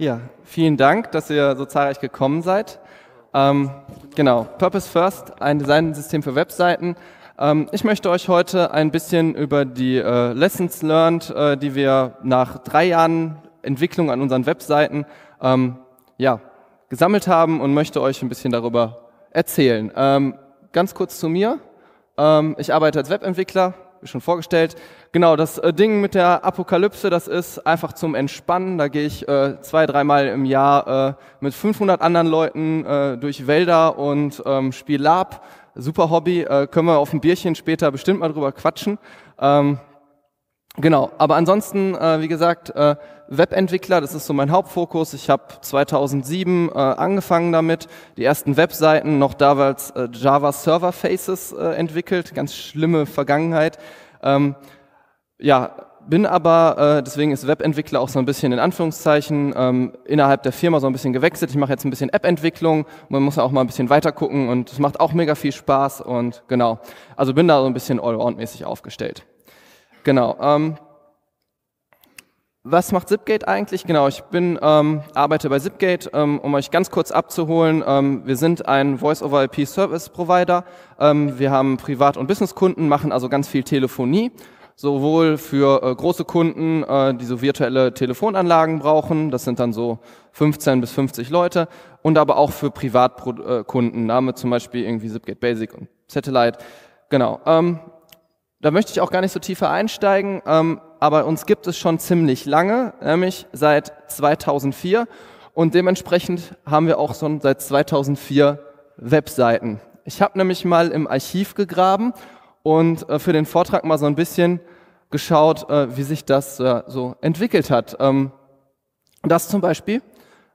Ja, vielen Dank, dass ihr so zahlreich gekommen seid. Ähm, genau, Purpose First, ein Designsystem für Webseiten. Ähm, ich möchte euch heute ein bisschen über die äh, Lessons learned, äh, die wir nach drei Jahren Entwicklung an unseren Webseiten ähm, ja, gesammelt haben und möchte euch ein bisschen darüber erzählen. Ähm, ganz kurz zu mir. Ähm, ich arbeite als Webentwickler, schon vorgestellt. Genau, das äh, Ding mit der Apokalypse, das ist einfach zum Entspannen. Da gehe ich äh, zwei, dreimal im Jahr äh, mit 500 anderen Leuten äh, durch Wälder und ähm, spiele Lab. Super Hobby, äh, können wir auf ein Bierchen später bestimmt mal drüber quatschen. Ähm, genau, aber ansonsten, äh, wie gesagt, äh, Webentwickler, das ist so mein Hauptfokus. Ich habe 2007 äh, angefangen damit, die ersten Webseiten noch damals äh, Java Server Faces äh, entwickelt, ganz schlimme Vergangenheit. Ähm, ja, bin aber, äh, deswegen ist Webentwickler auch so ein bisschen in Anführungszeichen ähm, innerhalb der Firma so ein bisschen gewechselt. Ich mache jetzt ein bisschen App-Entwicklung. Man muss auch mal ein bisschen weiter gucken und es macht auch mega viel Spaß und genau. Also bin da so ein bisschen allround-mäßig aufgestellt. Genau. Ähm, was macht Zipgate eigentlich? Genau, ich bin ähm, arbeite bei Zipgate, ähm, um euch ganz kurz abzuholen. Ähm, wir sind ein Voice-over-IP-Service-Provider. Ähm, wir haben Privat- und Businesskunden, machen also ganz viel Telefonie, sowohl für äh, große Kunden, äh, die so virtuelle Telefonanlagen brauchen, das sind dann so 15 bis 50 Leute, und aber auch für Privatkunden, Name zum Beispiel irgendwie Zipgate Basic und Satellite. Genau. Ähm, da möchte ich auch gar nicht so tiefer einsteigen, ähm, aber uns gibt es schon ziemlich lange, nämlich seit 2004 und dementsprechend haben wir auch schon seit 2004 Webseiten. Ich habe nämlich mal im Archiv gegraben und äh, für den Vortrag mal so ein bisschen geschaut, äh, wie sich das äh, so entwickelt hat. Ähm, das zum Beispiel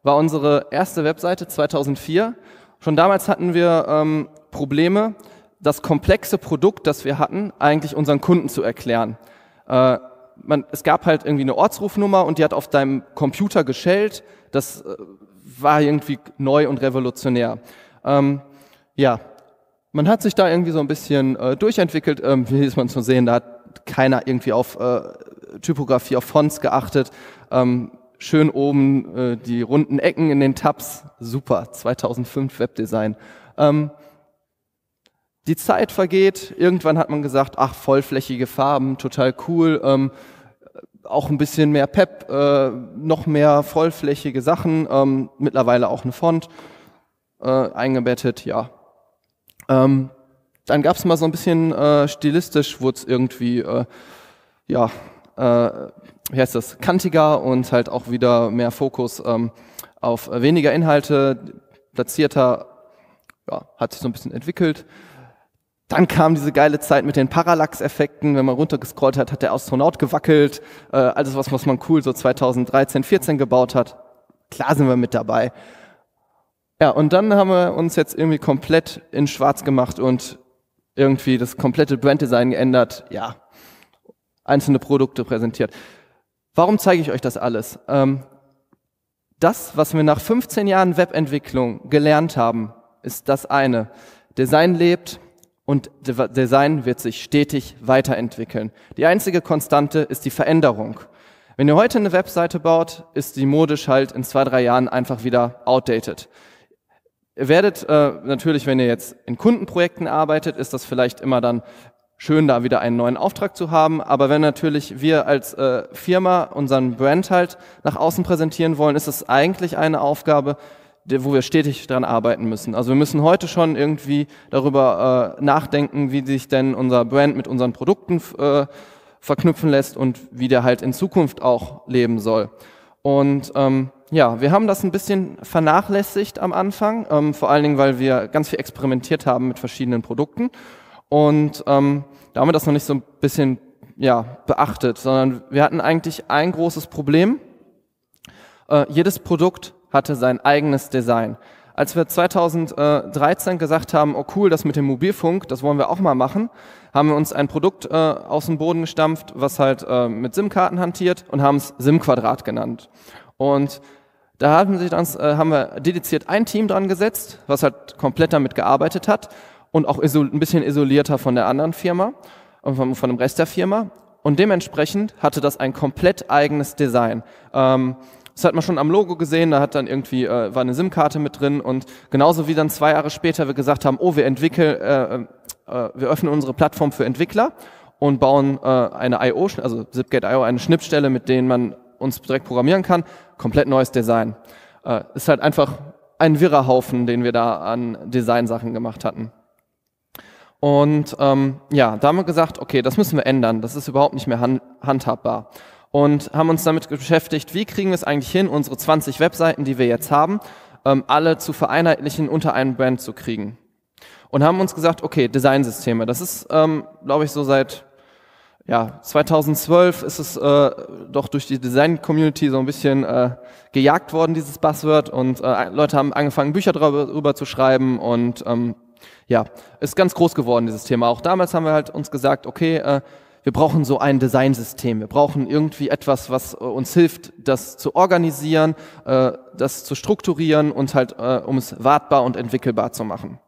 war unsere erste Webseite 2004. Schon damals hatten wir ähm, Probleme, das komplexe Produkt, das wir hatten, eigentlich unseren Kunden zu erklären. Äh, man, es gab halt irgendwie eine Ortsrufnummer und die hat auf deinem Computer geschellt. Das äh, war irgendwie neu und revolutionär. Ähm, ja, man hat sich da irgendwie so ein bisschen äh, durchentwickelt. Ähm, wie ist man zu sehen, da hat keiner irgendwie auf äh, Typografie, auf Fonts geachtet. Ähm, schön oben äh, die runden Ecken in den Tabs. Super, 2005 Webdesign. Ähm, die Zeit vergeht, irgendwann hat man gesagt, ach, vollflächige Farben, total cool, ähm, auch ein bisschen mehr Pep, äh, noch mehr vollflächige Sachen, ähm, mittlerweile auch eine Font äh, eingebettet, ja. Ähm, dann gab es mal so ein bisschen äh, stilistisch, wurde es irgendwie, äh, ja, äh, wie heißt das, kantiger und halt auch wieder mehr Fokus ähm, auf weniger Inhalte, platzierter, ja, hat sich so ein bisschen entwickelt. Dann kam diese geile Zeit mit den Parallax-Effekten. Wenn man runtergescrollt hat, hat der Astronaut gewackelt. Äh, alles, was, was man cool so 2013, 14 gebaut hat. Klar sind wir mit dabei. Ja, und dann haben wir uns jetzt irgendwie komplett in schwarz gemacht und irgendwie das komplette Branddesign geändert. Ja, einzelne Produkte präsentiert. Warum zeige ich euch das alles? Ähm, das, was wir nach 15 Jahren Webentwicklung gelernt haben, ist das eine. Design lebt, und Design wird sich stetig weiterentwickeln. Die einzige Konstante ist die Veränderung. Wenn ihr heute eine Webseite baut, ist die modisch halt in zwei, drei Jahren einfach wieder outdated. Ihr werdet äh, natürlich, wenn ihr jetzt in Kundenprojekten arbeitet, ist das vielleicht immer dann schön, da wieder einen neuen Auftrag zu haben. Aber wenn natürlich wir als äh, Firma unseren Brand halt nach außen präsentieren wollen, ist es eigentlich eine Aufgabe, wo wir stetig dran arbeiten müssen. Also wir müssen heute schon irgendwie darüber äh, nachdenken, wie sich denn unser Brand mit unseren Produkten äh, verknüpfen lässt und wie der halt in Zukunft auch leben soll. Und ähm, ja, wir haben das ein bisschen vernachlässigt am Anfang, ähm, vor allen Dingen, weil wir ganz viel experimentiert haben mit verschiedenen Produkten und ähm, da haben wir das noch nicht so ein bisschen ja, beachtet, sondern wir hatten eigentlich ein großes Problem. Äh, jedes Produkt hatte sein eigenes Design. Als wir 2013 gesagt haben, oh cool, das mit dem Mobilfunk, das wollen wir auch mal machen, haben wir uns ein Produkt äh, aus dem Boden gestampft, was halt äh, mit SIM-Karten hantiert und haben es SIM-Quadrat genannt. Und da haben, sich dann, äh, haben wir dediziert ein Team dran gesetzt, was halt komplett damit gearbeitet hat und auch ein bisschen isolierter von der anderen Firma, von, von dem Rest der Firma. Und dementsprechend hatte das ein komplett eigenes Design. Ähm, das hat man schon am Logo gesehen, da hat dann irgendwie, äh, war eine SIM-Karte mit drin und genauso wie dann zwei Jahre später wir gesagt haben, oh, wir entwickeln, äh, äh, wir öffnen unsere Plattform für Entwickler und bauen äh, eine IO, also Zipgate.io, eine Schnittstelle, mit denen man uns direkt programmieren kann, komplett neues Design. Äh, ist halt einfach ein wirrer Haufen, den wir da an Designsachen gemacht hatten. Und ähm, ja, da haben wir gesagt, okay, das müssen wir ändern, das ist überhaupt nicht mehr hand handhabbar und haben uns damit beschäftigt, wie kriegen wir es eigentlich hin, unsere 20 Webseiten, die wir jetzt haben, ähm, alle zu vereinheitlichen, unter einen Brand zu kriegen. Und haben uns gesagt, okay, Designsysteme, das ist, ähm, glaube ich, so seit ja, 2012 ist es äh, doch durch die Design-Community so ein bisschen äh, gejagt worden, dieses Buzzword, und äh, Leute haben angefangen, Bücher darüber zu schreiben und ähm, ja, ist ganz groß geworden, dieses Thema. Auch damals haben wir halt uns gesagt, okay, äh, wir brauchen so ein Designsystem. Wir brauchen irgendwie etwas, was äh, uns hilft, das zu organisieren, äh, das zu strukturieren und halt, äh, um es wartbar und entwickelbar zu machen.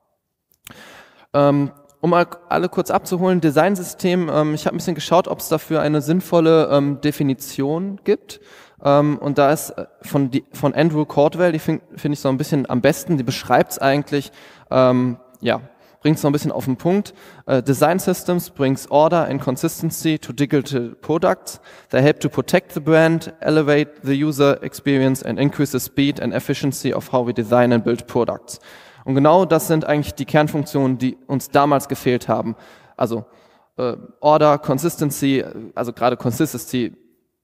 Ähm, um mal alle kurz abzuholen, Designsystem, ähm, ich habe ein bisschen geschaut, ob es dafür eine sinnvolle ähm, Definition gibt. Und da ist von, die, von Andrew Cordwell, die finde find ich so ein bisschen am besten, die beschreibt es eigentlich, ja, bringt es noch ein bisschen auf den Punkt. Uh, Design Systems brings order and consistency to digital products. They help to protect the brand, elevate the user experience and increase the speed and efficiency of how we design and build products. Und genau das sind eigentlich die Kernfunktionen, die uns damals gefehlt haben. Also uh, Order, Consistency, also gerade Consistency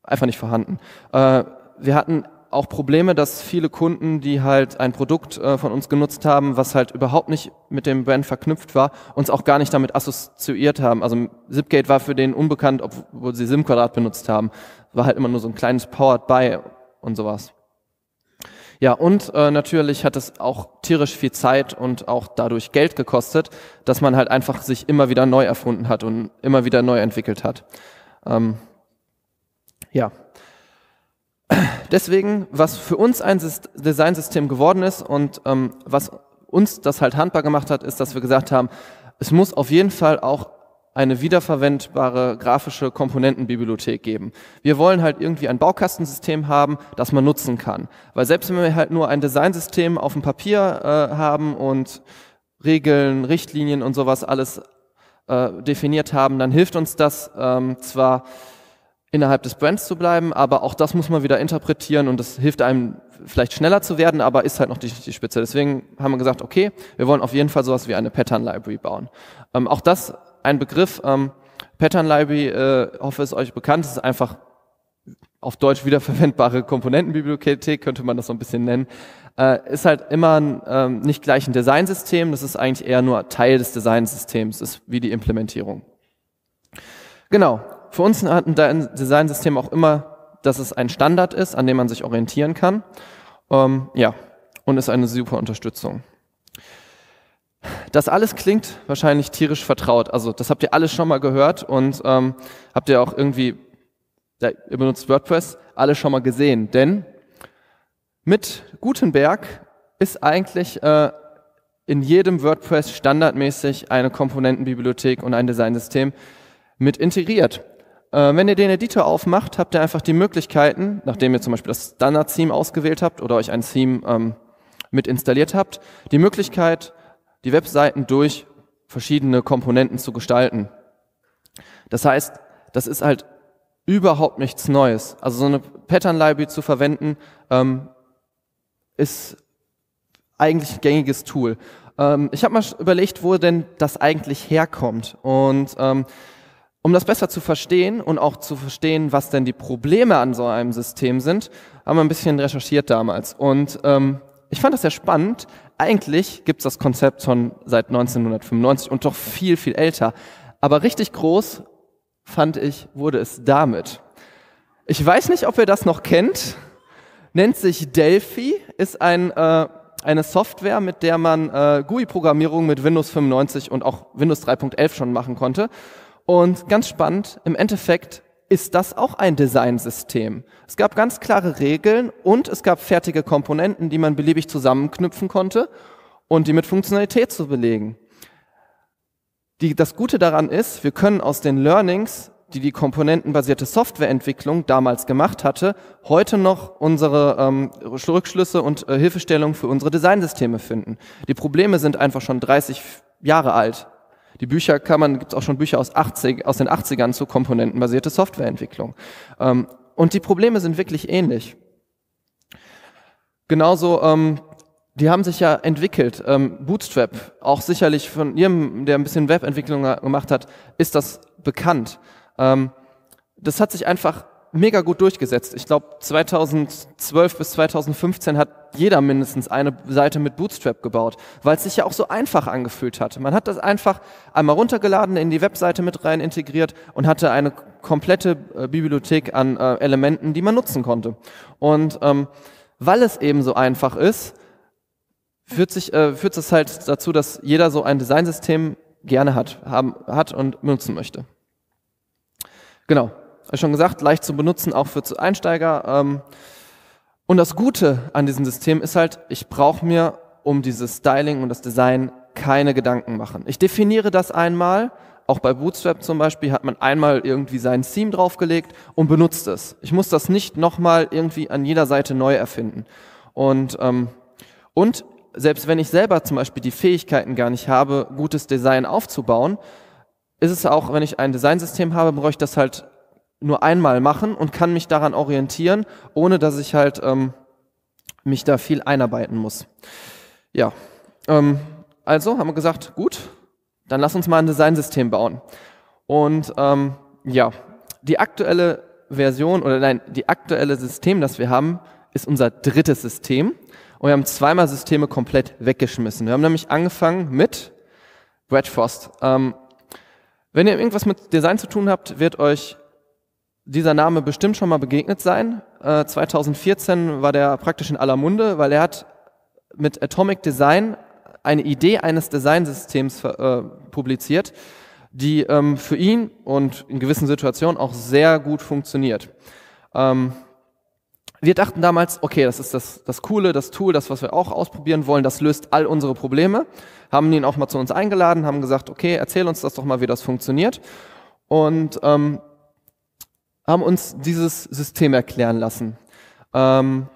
einfach nicht vorhanden. Uh, wir hatten auch Probleme, dass viele Kunden, die halt ein Produkt äh, von uns genutzt haben, was halt überhaupt nicht mit dem Brand verknüpft war, uns auch gar nicht damit assoziiert haben. Also Zipgate war für den unbekannt, obwohl sie SIM-Quadrat benutzt haben. War halt immer nur so ein kleines Powered by und sowas. Ja, und äh, natürlich hat es auch tierisch viel Zeit und auch dadurch Geld gekostet, dass man halt einfach sich immer wieder neu erfunden hat und immer wieder neu entwickelt hat. Ähm, ja, Deswegen, was für uns ein Designsystem geworden ist und ähm, was uns das halt handbar gemacht hat, ist, dass wir gesagt haben, es muss auf jeden Fall auch eine wiederverwendbare grafische Komponentenbibliothek geben. Wir wollen halt irgendwie ein Baukastensystem haben, das man nutzen kann. Weil selbst wenn wir halt nur ein Designsystem auf dem Papier äh, haben und Regeln, Richtlinien und sowas alles äh, definiert haben, dann hilft uns das ähm, zwar innerhalb des Brands zu bleiben, aber auch das muss man wieder interpretieren und das hilft einem vielleicht schneller zu werden, aber ist halt noch die, die Spitze. Deswegen haben wir gesagt, okay, wir wollen auf jeden Fall sowas wie eine Pattern Library bauen. Ähm, auch das ein Begriff, ähm, Pattern Library, äh, hoffe es euch bekannt, ist einfach auf Deutsch wiederverwendbare Komponentenbibliothek, könnte man das so ein bisschen nennen, äh, ist halt immer ähm, nicht gleich ein Designsystem, das ist eigentlich eher nur Teil des Designsystems, ist wie die Implementierung. Genau, für uns hat ein Designsystem auch immer, dass es ein Standard ist, an dem man sich orientieren kann. Ähm, ja, und ist eine super Unterstützung. Das alles klingt wahrscheinlich tierisch vertraut. Also das habt ihr alles schon mal gehört und ähm, habt ihr auch irgendwie, ja, ihr benutzt WordPress, alle schon mal gesehen. Denn mit Gutenberg ist eigentlich äh, in jedem WordPress standardmäßig eine Komponentenbibliothek und ein Designsystem mit integriert. Äh, wenn ihr den Editor aufmacht, habt ihr einfach die Möglichkeiten, nachdem ihr zum Beispiel das Standard-Theme ausgewählt habt oder euch ein Theme ähm, mit installiert habt, die Möglichkeit, die Webseiten durch verschiedene Komponenten zu gestalten. Das heißt, das ist halt überhaupt nichts Neues. Also so eine Pattern Library zu verwenden, ähm, ist eigentlich ein gängiges Tool. Ähm, ich habe mal überlegt, wo denn das eigentlich herkommt. Und ähm, um das besser zu verstehen und auch zu verstehen, was denn die Probleme an so einem System sind, haben wir ein bisschen recherchiert damals. Und ähm, ich fand das sehr spannend. Eigentlich gibt es das Konzept schon seit 1995 und doch viel, viel älter. Aber richtig groß, fand ich, wurde es damit. Ich weiß nicht, ob ihr das noch kennt. Nennt sich Delphi, ist ein, äh, eine Software, mit der man äh, GUI-Programmierung mit Windows 95 und auch Windows 3.11 schon machen konnte. Und ganz spannend, im Endeffekt ist das auch ein Designsystem. Es gab ganz klare Regeln und es gab fertige Komponenten, die man beliebig zusammenknüpfen konnte und die mit Funktionalität zu belegen. Die, das Gute daran ist, wir können aus den Learnings die die komponentenbasierte Softwareentwicklung damals gemacht hatte, heute noch unsere ähm, Rückschlüsse und äh, Hilfestellungen für unsere Designsysteme finden. Die Probleme sind einfach schon 30 Jahre alt. Die Bücher kann man, gibt es auch schon Bücher aus, 80, aus den 80ern zu komponentenbasierte Softwareentwicklung. Ähm, und die Probleme sind wirklich ähnlich. Genauso, ähm, die haben sich ja entwickelt. Ähm, Bootstrap, auch sicherlich von jedem, der ein bisschen Webentwicklung gemacht hat, ist das bekannt. Ähm, das hat sich einfach mega gut durchgesetzt. Ich glaube, 2012 bis 2015 hat jeder mindestens eine Seite mit Bootstrap gebaut, weil es sich ja auch so einfach angefühlt hat. Man hat das einfach einmal runtergeladen, in die Webseite mit rein integriert und hatte eine komplette äh, Bibliothek an äh, Elementen, die man nutzen konnte. Und ähm, weil es eben so einfach ist, führt sich äh, führt es halt dazu, dass jeder so ein Designsystem gerne hat, haben, hat und benutzen möchte. Genau, schon gesagt, leicht zu benutzen, auch für Einsteiger. Ähm, und das Gute an diesem System ist halt, ich brauche mir um dieses Styling und das Design keine Gedanken machen. Ich definiere das einmal, auch bei Bootstrap zum Beispiel hat man einmal irgendwie sein Theme draufgelegt und benutzt es. Ich muss das nicht nochmal irgendwie an jeder Seite neu erfinden. Und, ähm, und selbst wenn ich selber zum Beispiel die Fähigkeiten gar nicht habe, gutes Design aufzubauen, ist es auch, wenn ich ein Designsystem habe, brauche ich das halt nur einmal machen und kann mich daran orientieren, ohne dass ich halt ähm, mich da viel einarbeiten muss. Ja, ähm, also haben wir gesagt, gut, dann lass uns mal ein Designsystem bauen. Und ähm, ja, die aktuelle Version oder nein, die aktuelle System, das wir haben, ist unser drittes System. Und wir haben zweimal Systeme komplett weggeschmissen. Wir haben nämlich angefangen mit Brad Frost. Ähm, wenn ihr irgendwas mit Design zu tun habt, wird euch dieser Name bestimmt schon mal begegnet sein. Äh, 2014 war der praktisch in aller Munde, weil er hat mit Atomic Design eine Idee eines Designsystems äh, publiziert, die ähm, für ihn und in gewissen Situationen auch sehr gut funktioniert. Ähm, wir dachten damals, okay, das ist das, das Coole, das Tool, das, was wir auch ausprobieren wollen, das löst all unsere Probleme. Haben ihn auch mal zu uns eingeladen, haben gesagt, okay, erzähl uns das doch mal, wie das funktioniert. Und ähm, haben uns dieses System erklären lassen. Ähm,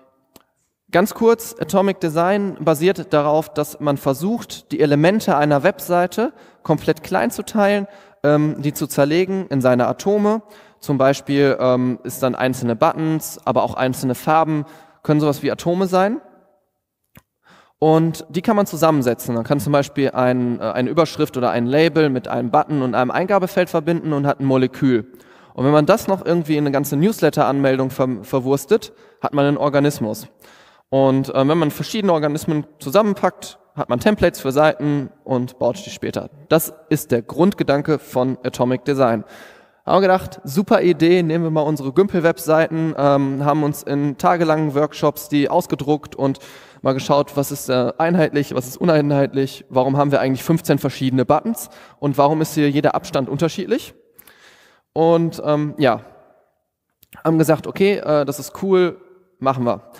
ganz kurz, Atomic Design basiert darauf, dass man versucht, die Elemente einer Webseite komplett klein zu teilen, ähm, die zu zerlegen in seine Atome zum Beispiel ähm, ist dann einzelne Buttons, aber auch einzelne Farben können sowas wie Atome sein. Und die kann man zusammensetzen. Man kann zum Beispiel ein, äh, eine Überschrift oder ein Label mit einem Button und einem Eingabefeld verbinden und hat ein Molekül. Und wenn man das noch irgendwie in eine ganze Newsletter-Anmeldung ver verwurstet, hat man einen Organismus. Und äh, wenn man verschiedene Organismen zusammenpackt, hat man Templates für Seiten und baut die später. Das ist der Grundgedanke von Atomic Design. Haben gedacht, super Idee, nehmen wir mal unsere Gümpel-Webseiten, ähm, haben uns in tagelangen Workshops die ausgedruckt und mal geschaut, was ist äh, einheitlich, was ist uneinheitlich, warum haben wir eigentlich 15 verschiedene Buttons und warum ist hier jeder Abstand unterschiedlich. Und ähm, ja, haben gesagt, okay, äh, das ist cool, machen wir.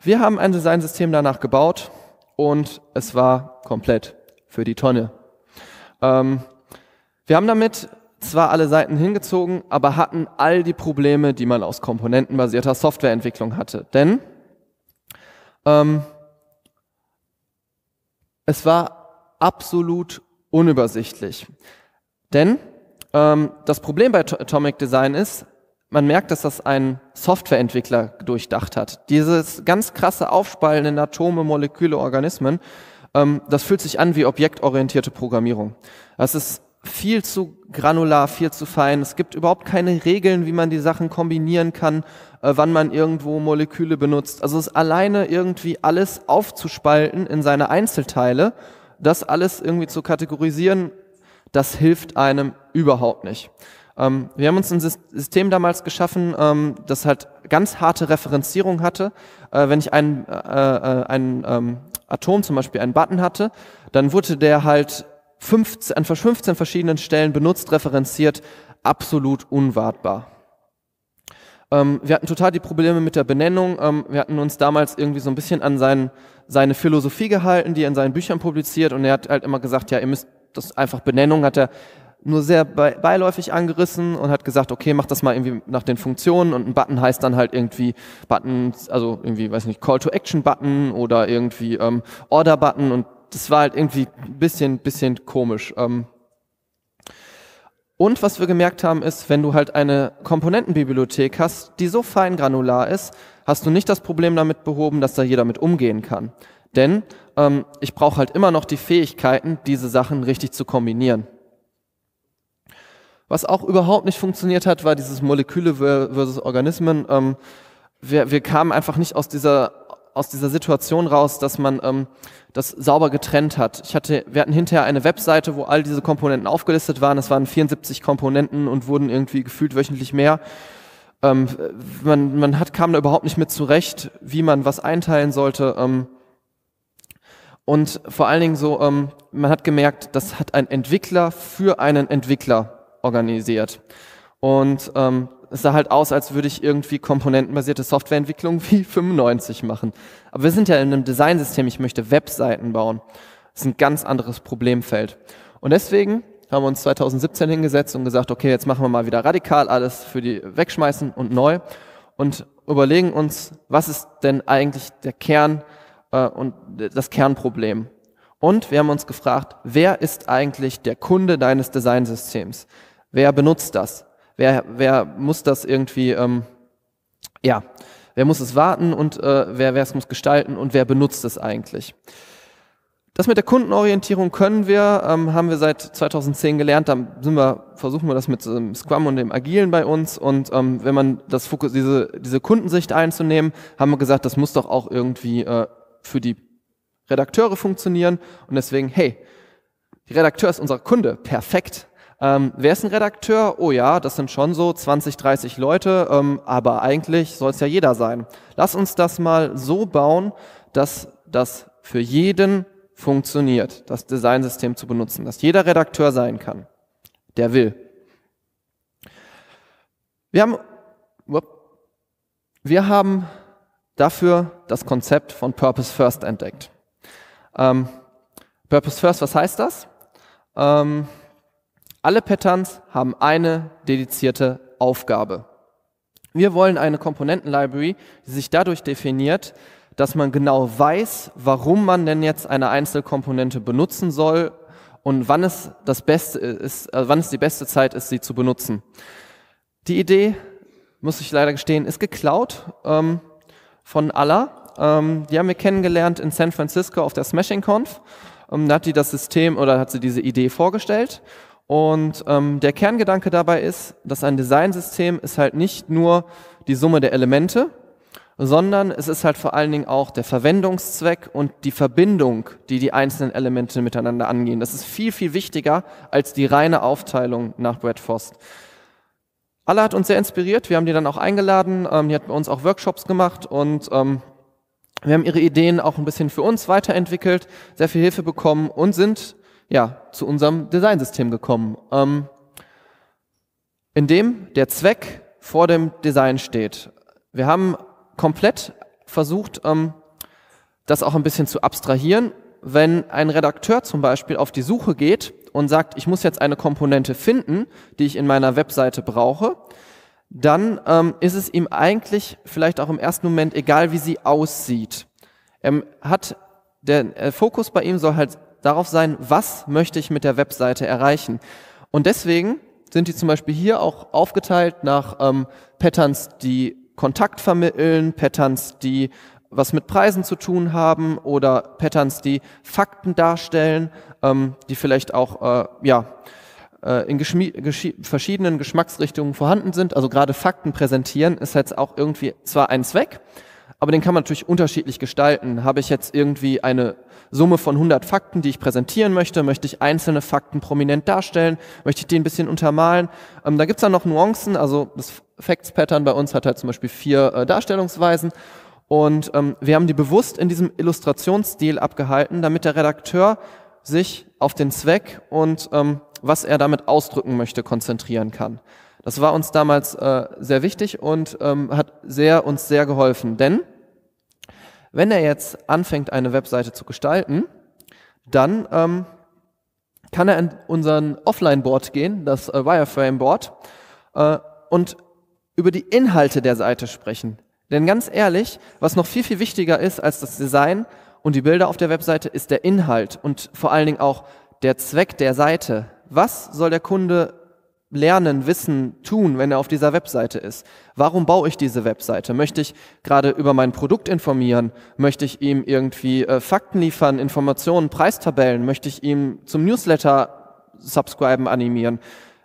Wir haben ein Designsystem danach gebaut und es war komplett für die Tonne. Ähm, wir haben damit zwar alle Seiten hingezogen, aber hatten all die Probleme, die man aus komponentenbasierter Softwareentwicklung hatte. Denn ähm, es war absolut unübersichtlich. Denn ähm, das Problem bei Atomic Design ist, man merkt, dass das ein Softwareentwickler durchdacht hat. Dieses ganz krasse Aufspalten in Atome, Moleküle, Organismen, ähm, das fühlt sich an wie objektorientierte Programmierung. Das ist viel zu granular, viel zu fein. Es gibt überhaupt keine Regeln, wie man die Sachen kombinieren kann, äh, wann man irgendwo Moleküle benutzt. Also es alleine irgendwie alles aufzuspalten in seine Einzelteile, das alles irgendwie zu kategorisieren, das hilft einem überhaupt nicht. Ähm, wir haben uns ein System damals geschaffen, ähm, das halt ganz harte Referenzierung hatte. Äh, wenn ich ein, äh, äh, ähm, Atom, zum Beispiel einen Button hatte, dann wurde der halt 15, an 15 verschiedenen Stellen benutzt, referenziert, absolut unwartbar. Ähm, wir hatten total die Probleme mit der Benennung. Ähm, wir hatten uns damals irgendwie so ein bisschen an sein, seine Philosophie gehalten, die er in seinen Büchern publiziert und er hat halt immer gesagt, ja, ihr müsst das einfach Benennung hat er nur sehr beiläufig angerissen und hat gesagt, okay, mach das mal irgendwie nach den Funktionen und ein Button heißt dann halt irgendwie Button, also irgendwie, weiß nicht, Call to Action Button oder irgendwie ähm, Order Button und das war halt irgendwie ein bisschen, bisschen komisch. Ähm. Und was wir gemerkt haben, ist, wenn du halt eine Komponentenbibliothek hast, die so fein granular ist, hast du nicht das Problem damit behoben, dass da jeder mit umgehen kann. Denn ähm, ich brauche halt immer noch die Fähigkeiten, diese Sachen richtig zu kombinieren. Was auch überhaupt nicht funktioniert hat, war dieses Moleküle versus Organismen. Ähm, wir, wir kamen einfach nicht aus dieser, aus dieser Situation raus, dass man ähm, das sauber getrennt hat. Ich hatte, wir hatten hinterher eine Webseite, wo all diese Komponenten aufgelistet waren. Es waren 74 Komponenten und wurden irgendwie gefühlt wöchentlich mehr. Ähm, man, man hat, kam da überhaupt nicht mit zurecht, wie man was einteilen sollte. Ähm, und vor allen Dingen so, ähm, man hat gemerkt, das hat ein Entwickler für einen Entwickler organisiert. Und ähm, es sah halt aus, als würde ich irgendwie komponentenbasierte Softwareentwicklung wie 95 machen. Aber wir sind ja in einem Designsystem, ich möchte Webseiten bauen. Das ist ein ganz anderes Problemfeld. Und deswegen haben wir uns 2017 hingesetzt und gesagt, okay, jetzt machen wir mal wieder radikal alles für die wegschmeißen und neu und überlegen uns, was ist denn eigentlich der Kern äh, und das Kernproblem. Und wir haben uns gefragt, wer ist eigentlich der Kunde deines Designsystems? Wer benutzt das? Wer, wer muss das irgendwie, ähm, ja, wer muss es warten und äh, wer, wer es muss gestalten und wer benutzt es eigentlich? Das mit der Kundenorientierung können wir, ähm, haben wir seit 2010 gelernt. Da sind wir, versuchen wir das mit ähm, Scrum und dem Agilen bei uns. Und ähm, wenn man das Fokus, diese, diese Kundensicht einzunehmen, haben wir gesagt, das muss doch auch irgendwie äh, für die Redakteure funktionieren. Und deswegen, hey, die Redakteur ist unser Kunde, perfekt. Ähm, wer ist ein Redakteur? Oh ja, das sind schon so 20, 30 Leute, ähm, aber eigentlich soll es ja jeder sein. Lass uns das mal so bauen, dass das für jeden funktioniert, das Designsystem zu benutzen, dass jeder Redakteur sein kann, der will. Wir haben, wir haben dafür das Konzept von Purpose First entdeckt. Ähm, Purpose First, was heißt das? Ähm, alle Patterns haben eine dedizierte Aufgabe. Wir wollen eine Komponenten-Library, die sich dadurch definiert, dass man genau weiß, warum man denn jetzt eine Einzelkomponente benutzen soll und wann es das Beste ist, äh, wann es die beste Zeit ist, sie zu benutzen. Die Idee, muss ich leider gestehen, ist geklaut ähm, von Allah. Ähm, die haben wir kennengelernt in San Francisco auf der Smashing Conf. Ähm, da hat die das System oder hat sie diese Idee vorgestellt und ähm, der Kerngedanke dabei ist, dass ein Designsystem ist halt nicht nur die Summe der Elemente, sondern es ist halt vor allen Dingen auch der Verwendungszweck und die Verbindung, die die einzelnen Elemente miteinander angehen. Das ist viel, viel wichtiger als die reine Aufteilung nach Brad Frost. Allah hat uns sehr inspiriert, wir haben die dann auch eingeladen, ähm, die hat bei uns auch Workshops gemacht und ähm, wir haben ihre Ideen auch ein bisschen für uns weiterentwickelt, sehr viel Hilfe bekommen und sind ja, zu unserem Designsystem gekommen, ähm, in dem der Zweck vor dem Design steht. Wir haben komplett versucht, ähm, das auch ein bisschen zu abstrahieren. Wenn ein Redakteur zum Beispiel auf die Suche geht und sagt, ich muss jetzt eine Komponente finden, die ich in meiner Webseite brauche, dann ähm, ist es ihm eigentlich vielleicht auch im ersten Moment egal, wie sie aussieht. Er hat der äh, Fokus bei ihm soll halt darauf sein, was möchte ich mit der Webseite erreichen. Und deswegen sind die zum Beispiel hier auch aufgeteilt nach ähm, Patterns, die Kontakt vermitteln, Patterns, die was mit Preisen zu tun haben oder Patterns, die Fakten darstellen, ähm, die vielleicht auch äh, ja, äh, in verschiedenen Geschmacksrichtungen vorhanden sind. Also gerade Fakten präsentieren ist jetzt auch irgendwie zwar ein Zweck, aber den kann man natürlich unterschiedlich gestalten. Habe ich jetzt irgendwie eine Summe von 100 Fakten, die ich präsentieren möchte, möchte ich einzelne Fakten prominent darstellen, möchte ich die ein bisschen untermalen. Ähm, da gibt's dann noch Nuancen, also das Facts-Pattern bei uns hat halt zum Beispiel vier äh, Darstellungsweisen und ähm, wir haben die bewusst in diesem Illustrationsstil abgehalten, damit der Redakteur sich auf den Zweck und ähm, was er damit ausdrücken möchte konzentrieren kann. Das war uns damals äh, sehr wichtig und ähm, hat sehr, uns sehr geholfen. Denn wenn er jetzt anfängt, eine Webseite zu gestalten, dann ähm, kann er in unseren Offline-Board gehen, das äh, Wireframe-Board, äh, und über die Inhalte der Seite sprechen. Denn ganz ehrlich, was noch viel, viel wichtiger ist als das Design und die Bilder auf der Webseite, ist der Inhalt und vor allen Dingen auch der Zweck der Seite. Was soll der Kunde lernen, wissen, tun, wenn er auf dieser Webseite ist? Warum baue ich diese Webseite? Möchte ich gerade über mein Produkt informieren? Möchte ich ihm irgendwie äh, Fakten liefern, Informationen, Preistabellen? Möchte ich ihm zum Newsletter subscriben, animieren?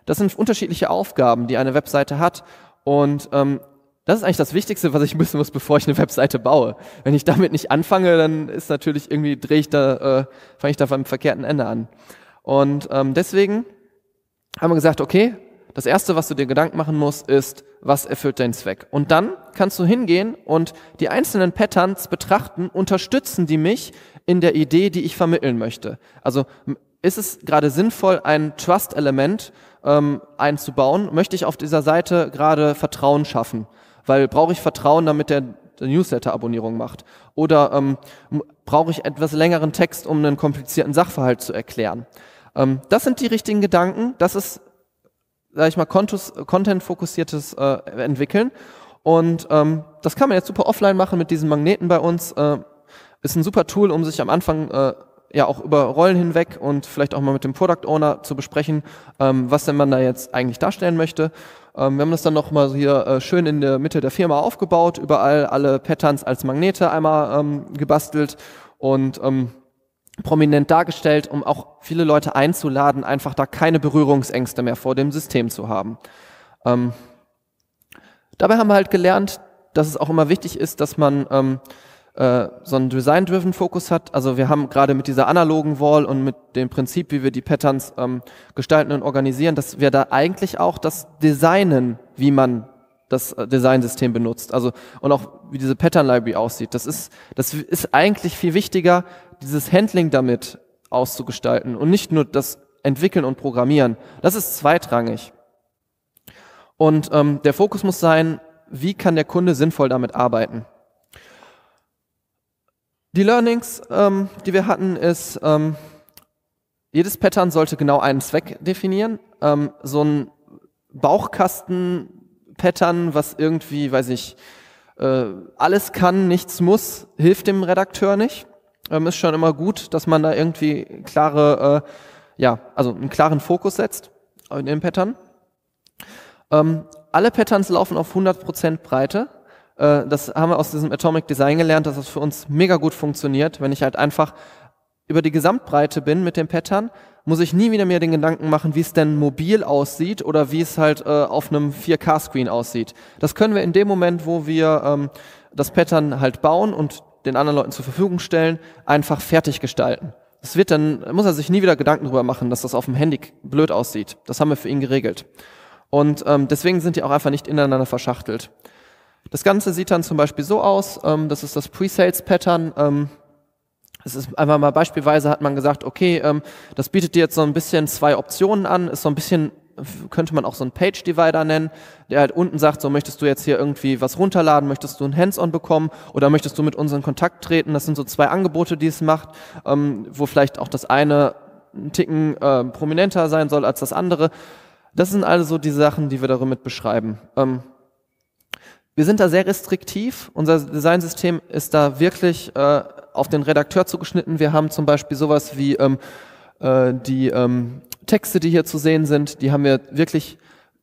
Das sind unterschiedliche Aufgaben, die eine Webseite hat. Und ähm, das ist eigentlich das Wichtigste, was ich wissen muss, bevor ich eine Webseite baue. Wenn ich damit nicht anfange, dann ist natürlich irgendwie drehe ich da, äh, fange ich da beim verkehrten Ende an. Und ähm, deswegen haben wir gesagt, okay, das erste, was du dir Gedanken machen musst, ist, was erfüllt deinen Zweck? Und dann kannst du hingehen und die einzelnen Patterns betrachten, unterstützen die mich in der Idee, die ich vermitteln möchte. Also ist es gerade sinnvoll, ein Trust-Element ähm, einzubauen? Möchte ich auf dieser Seite gerade Vertrauen schaffen? Weil brauche ich Vertrauen, damit der Newsletter-Abonnierung macht? Oder ähm, brauche ich etwas längeren Text, um einen komplizierten Sachverhalt zu erklären? Ähm, das sind die richtigen Gedanken. Das ist, sage ich mal, Content-fokussiertes äh, Entwickeln. Und ähm, das kann man jetzt super offline machen mit diesen Magneten bei uns. Äh, ist ein super Tool, um sich am Anfang äh, ja auch über Rollen hinweg und vielleicht auch mal mit dem Product Owner zu besprechen, ähm, was denn man da jetzt eigentlich darstellen möchte. Ähm, wir haben das dann nochmal hier äh, schön in der Mitte der Firma aufgebaut, überall alle Patterns als Magnete einmal ähm, gebastelt und ähm, prominent dargestellt, um auch viele Leute einzuladen, einfach da keine Berührungsängste mehr vor dem System zu haben. Ähm, dabei haben wir halt gelernt, dass es auch immer wichtig ist, dass man ähm, äh, so einen Design-driven Fokus hat. Also wir haben gerade mit dieser analogen Wall und mit dem Prinzip, wie wir die Patterns ähm, gestalten und organisieren, dass wir da eigentlich auch das Designen, wie man das äh, Designsystem benutzt. Also und auch wie diese Pattern Library aussieht. Das ist das ist eigentlich viel wichtiger, dieses Handling damit auszugestalten und nicht nur das Entwickeln und Programmieren. Das ist zweitrangig. Und ähm, der Fokus muss sein, wie kann der Kunde sinnvoll damit arbeiten. Die Learnings, ähm, die wir hatten, ist, ähm, jedes Pattern sollte genau einen Zweck definieren. Ähm, so ein Bauchkasten-Pattern, was irgendwie, weiß ich, äh, alles kann, nichts muss, hilft dem Redakteur nicht. Ähm, ist schon immer gut, dass man da irgendwie klare, äh, ja, also einen klaren Fokus setzt in den Pattern. Ähm, alle Patterns laufen auf 100% Breite. Äh, das haben wir aus diesem Atomic Design gelernt, dass das für uns mega gut funktioniert. Wenn ich halt einfach über die Gesamtbreite bin mit dem Pattern, muss ich nie wieder mir den Gedanken machen, wie es denn mobil aussieht oder wie es halt äh, auf einem 4K-Screen aussieht. Das können wir in dem Moment, wo wir ähm, das Pattern halt bauen und den anderen Leuten zur Verfügung stellen, einfach fertig gestalten. Das wird dann, muss er sich nie wieder Gedanken darüber machen, dass das auf dem Handy blöd aussieht. Das haben wir für ihn geregelt. Und ähm, deswegen sind die auch einfach nicht ineinander verschachtelt. Das Ganze sieht dann zum Beispiel so aus, ähm, das ist das Pre-Sales-Pattern. Ähm, es ist einfach mal beispielsweise hat man gesagt, okay, ähm, das bietet dir jetzt so ein bisschen zwei Optionen an, ist so ein bisschen, könnte man auch so ein Page-Divider nennen, der halt unten sagt, so möchtest du jetzt hier irgendwie was runterladen, möchtest du ein Hands-on bekommen oder möchtest du mit uns in Kontakt treten. Das sind so zwei Angebote, die es macht, ähm, wo vielleicht auch das eine ein Ticken äh, prominenter sein soll als das andere. Das sind also die Sachen, die wir damit beschreiben. Ähm, wir sind da sehr restriktiv. Unser Designsystem ist da wirklich äh, auf den Redakteur zugeschnitten. Wir haben zum Beispiel sowas wie ähm, äh, die ähm, Texte, die hier zu sehen sind, die haben wir wirklich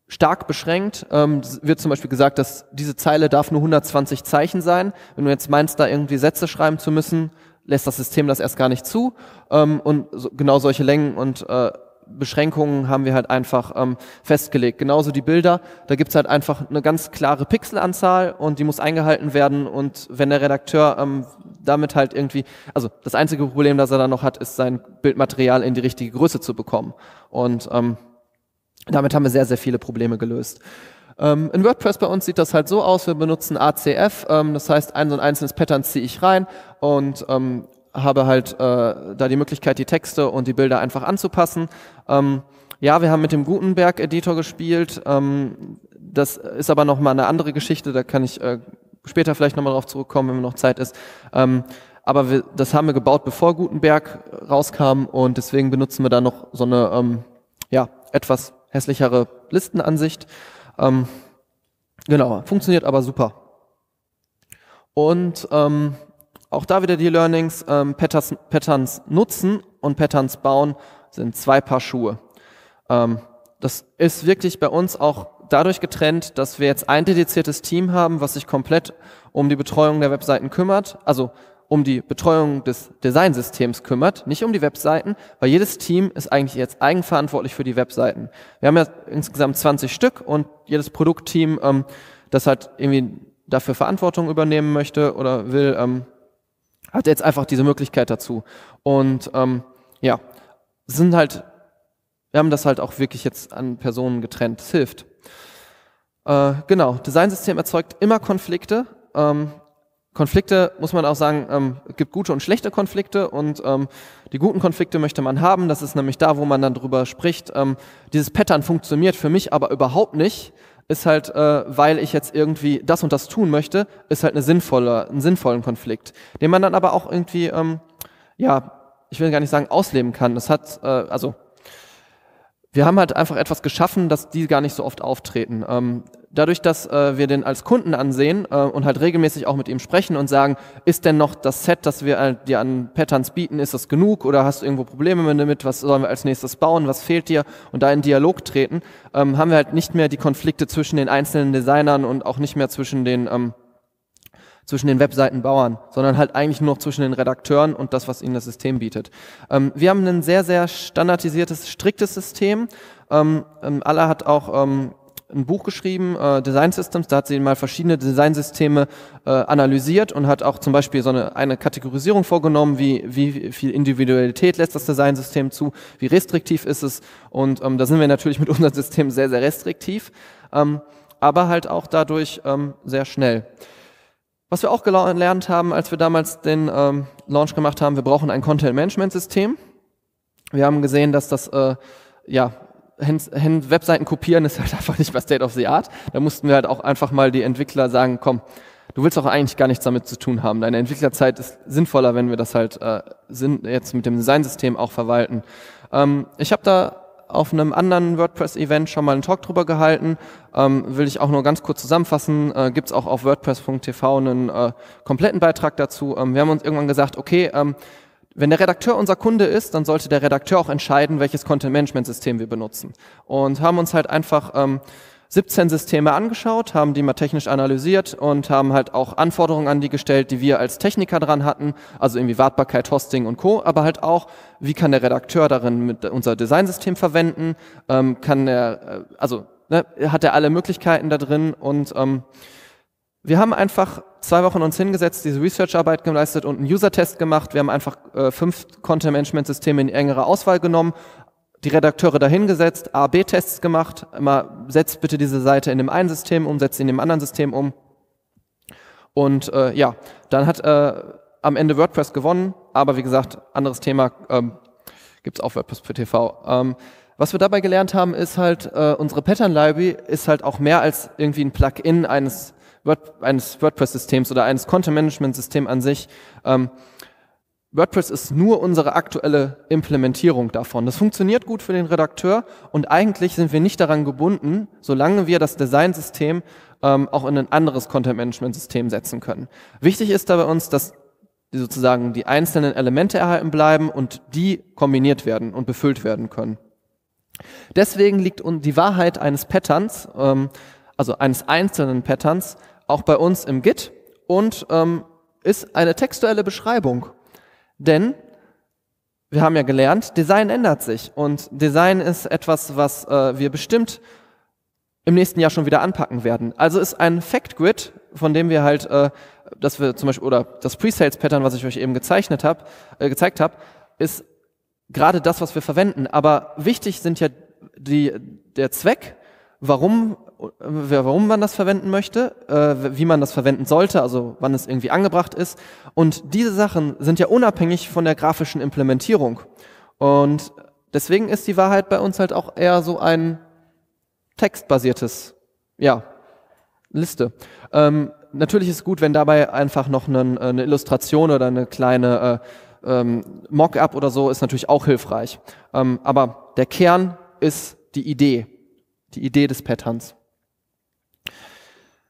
stark beschränkt. Ähm, wird zum Beispiel gesagt, dass diese Zeile darf nur 120 Zeichen sein. Wenn du jetzt meinst, da irgendwie Sätze schreiben zu müssen, lässt das System das erst gar nicht zu. Ähm, und so, genau solche Längen und äh, Beschränkungen haben wir halt einfach ähm, festgelegt. Genauso die Bilder, da gibt's halt einfach eine ganz klare Pixelanzahl und die muss eingehalten werden und wenn der Redakteur ähm, damit halt irgendwie, also das einzige Problem, das er dann noch hat, ist sein Bildmaterial in die richtige Größe zu bekommen. Und ähm, damit haben wir sehr, sehr viele Probleme gelöst. Ähm, in WordPress bei uns sieht das halt so aus, wir benutzen ACF, ähm, das heißt ein so ein einzelnes Pattern ziehe ich rein und ähm, habe halt äh, da die Möglichkeit, die Texte und die Bilder einfach anzupassen. Ähm, ja, wir haben mit dem Gutenberg-Editor gespielt. Ähm, das ist aber nochmal eine andere Geschichte, da kann ich äh, später vielleicht nochmal drauf zurückkommen, wenn noch Zeit ist. Ähm, aber wir, das haben wir gebaut, bevor Gutenberg rauskam und deswegen benutzen wir da noch so eine ähm, ja, etwas hässlichere Listenansicht. Ähm, genau, funktioniert aber super. Und ähm, auch da wieder die Learnings, ähm, Patterns, Patterns nutzen und Patterns bauen sind zwei Paar Schuhe. Ähm, das ist wirklich bei uns auch dadurch getrennt, dass wir jetzt ein dediziertes Team haben, was sich komplett um die Betreuung der Webseiten kümmert, also um die Betreuung des Designsystems kümmert, nicht um die Webseiten, weil jedes Team ist eigentlich jetzt eigenverantwortlich für die Webseiten. Wir haben ja insgesamt 20 Stück und jedes Produktteam, ähm, das halt irgendwie dafür Verantwortung übernehmen möchte oder will, ähm, hat jetzt einfach diese Möglichkeit dazu. Und ähm, ja, sind halt, wir haben das halt auch wirklich jetzt an Personen getrennt. Das hilft. Äh, genau, Designsystem erzeugt immer Konflikte. Ähm, Konflikte, muss man auch sagen, ähm, gibt gute und schlechte Konflikte und ähm, die guten Konflikte möchte man haben. Das ist nämlich da, wo man dann drüber spricht. Ähm, dieses Pattern funktioniert für mich aber überhaupt nicht ist halt, äh, weil ich jetzt irgendwie das und das tun möchte, ist halt eine sinnvolle, einen sinnvollen Konflikt, den man dann aber auch irgendwie, ähm, ja, ich will gar nicht sagen ausleben kann. Das hat, äh, also wir haben halt einfach etwas geschaffen, dass die gar nicht so oft auftreten. Ähm, dadurch, dass äh, wir den als Kunden ansehen äh, und halt regelmäßig auch mit ihm sprechen und sagen, ist denn noch das Set, das wir äh, dir an Patterns bieten, ist das genug oder hast du irgendwo Probleme damit, was sollen wir als nächstes bauen, was fehlt dir und da in Dialog treten, ähm, haben wir halt nicht mehr die Konflikte zwischen den einzelnen Designern und auch nicht mehr zwischen den ähm, zwischen den Webseitenbauern, sondern halt eigentlich nur zwischen den Redakteuren und das, was ihnen das System bietet. Ähm, wir haben ein sehr, sehr standardisiertes, striktes System. Ähm, ähm, Allah hat auch ähm, ein Buch geschrieben, äh, Design Systems, da hat sie mal verschiedene Designsysteme äh, analysiert und hat auch zum Beispiel so eine, eine Kategorisierung vorgenommen, wie, wie viel Individualität lässt das Designsystem zu, wie restriktiv ist es und ähm, da sind wir natürlich mit unserem System sehr, sehr restriktiv, ähm, aber halt auch dadurch ähm, sehr schnell. Was wir auch gelernt haben, als wir damals den ähm, Launch gemacht haben, wir brauchen ein Content-Management-System. Wir haben gesehen, dass das äh, ja Webseiten kopieren ist halt einfach nicht mehr State of the Art. Da mussten wir halt auch einfach mal die Entwickler sagen, komm, du willst auch eigentlich gar nichts damit zu tun haben. Deine Entwicklerzeit ist sinnvoller, wenn wir das halt äh, jetzt mit dem Designsystem auch verwalten. Ähm, ich habe da auf einem anderen WordPress-Event schon mal einen Talk drüber gehalten. Ähm, will ich auch nur ganz kurz zusammenfassen. Äh, Gibt es auch auf WordPress.tv einen äh, kompletten Beitrag dazu. Ähm, wir haben uns irgendwann gesagt, okay, ähm, wenn der Redakteur unser Kunde ist, dann sollte der Redakteur auch entscheiden, welches Content-Management-System wir benutzen. Und haben uns halt einfach ähm, 17 Systeme angeschaut, haben die mal technisch analysiert und haben halt auch Anforderungen an die gestellt, die wir als Techniker dran hatten, also irgendwie Wartbarkeit, Hosting und Co., aber halt auch, wie kann der Redakteur darin mit unser Designsystem verwenden, ähm, kann er, äh, also ne, hat er alle Möglichkeiten da drin und ähm, wir haben einfach zwei Wochen uns hingesetzt, diese Research-Arbeit geleistet und einen User-Test gemacht. Wir haben einfach äh, fünf Content-Management-Systeme in engere Auswahl genommen, die Redakteure dahingesetzt, A-B-Tests gemacht, immer setzt bitte diese Seite in dem einen System um, setzt sie in dem anderen System um. Und äh, ja, dann hat äh, am Ende WordPress gewonnen, aber wie gesagt, anderes Thema ähm, gibt es auf WordPress für TV. Ähm, was wir dabei gelernt haben, ist halt, äh, unsere Pattern Library ist halt auch mehr als irgendwie ein Plugin eines Word, eines WordPress-Systems oder eines Content-Management-Systems an sich. Ähm, WordPress ist nur unsere aktuelle Implementierung davon. Das funktioniert gut für den Redakteur und eigentlich sind wir nicht daran gebunden, solange wir das Designsystem ähm, auch in ein anderes Content-Management-System setzen können. Wichtig ist da bei uns, dass die sozusagen die einzelnen Elemente erhalten bleiben und die kombiniert werden und befüllt werden können. Deswegen liegt die Wahrheit eines Patterns, ähm, also eines einzelnen Patterns, auch bei uns im Git und ähm, ist eine textuelle Beschreibung. Denn wir haben ja gelernt, Design ändert sich und Design ist etwas, was äh, wir bestimmt im nächsten Jahr schon wieder anpacken werden. Also ist ein Fact Grid, von dem wir halt, äh, dass wir zum Beispiel oder das Pre-Sales Pattern, was ich euch eben gezeichnet habe, äh, gezeigt habe, ist gerade das, was wir verwenden. Aber wichtig sind ja die, der Zweck, warum warum man das verwenden möchte, äh, wie man das verwenden sollte, also wann es irgendwie angebracht ist. Und diese Sachen sind ja unabhängig von der grafischen Implementierung. Und deswegen ist die Wahrheit bei uns halt auch eher so ein textbasiertes, ja, Liste. Ähm, natürlich ist gut, wenn dabei einfach noch einen, äh, eine Illustration oder eine kleine äh, ähm, Mockup oder so ist natürlich auch hilfreich. Ähm, aber der Kern ist die Idee, die Idee des Patterns.